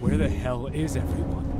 Where the hell is everyone?